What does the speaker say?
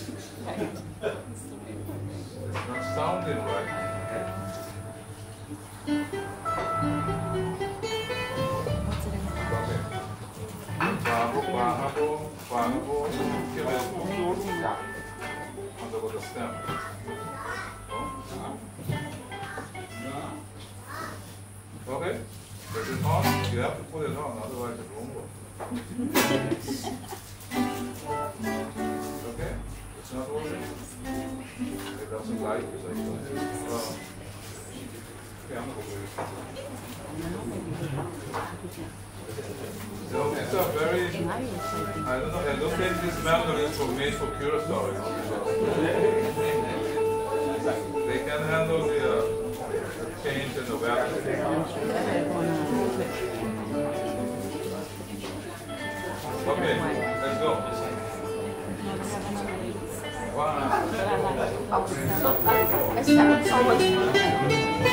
It's not sounding right. Okay. Is on? You have to put it on, otherwise it won't work. So these are very, I don't know, I don't think these manuals were made for Curacao, you they can handle the uh, change in the value. Okay, One, It's so much.